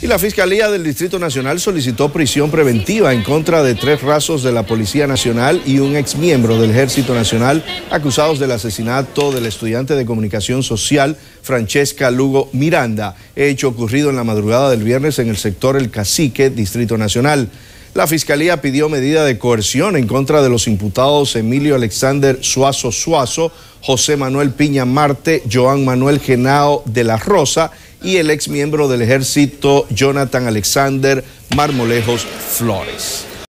Y la Fiscalía del Distrito Nacional solicitó prisión preventiva en contra de tres rasos de la Policía Nacional y un exmiembro del Ejército Nacional acusados del asesinato del estudiante de comunicación social Francesca Lugo Miranda, hecho ocurrido en la madrugada del viernes en el sector El Cacique, Distrito Nacional. La Fiscalía pidió medida de coerción en contra de los imputados Emilio Alexander Suazo Suazo, José Manuel Piña Marte, Joan Manuel Genao de la Rosa y el ex miembro del ejército Jonathan Alexander Marmolejos Flores.